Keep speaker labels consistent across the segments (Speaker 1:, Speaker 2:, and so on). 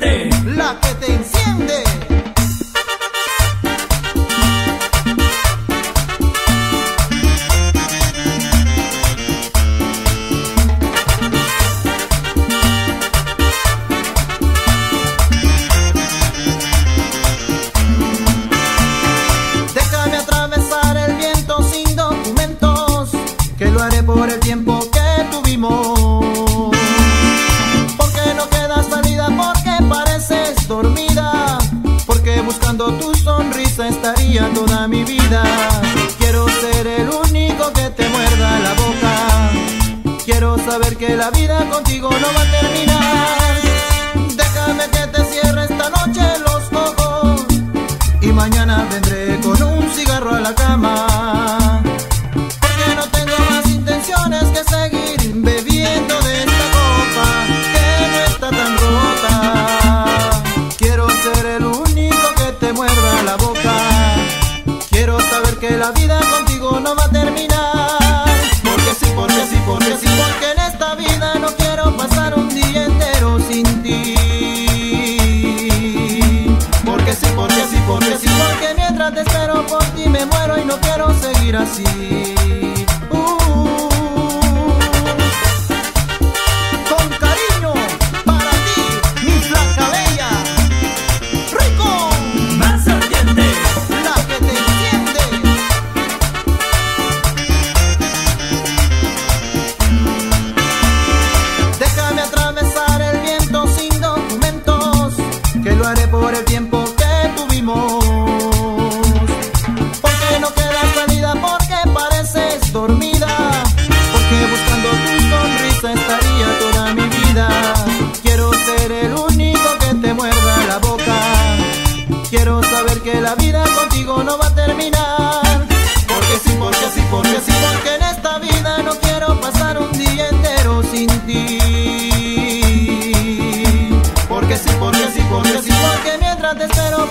Speaker 1: La que te enciende. toda mi vida. Quiero ser el único que te muerda la boca. Quiero saber que la vida contigo no va a terminar. te espero por ti me muero y no quiero seguir así.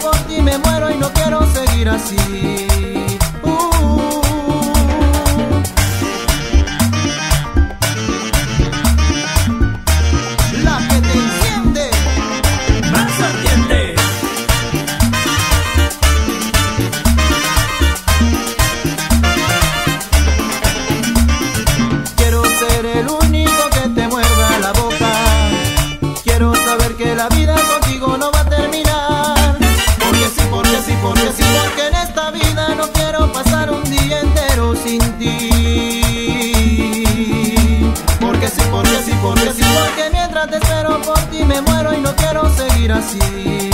Speaker 1: por ti me muero y no quiero seguir así. por ti me muero y no quiero seguir así.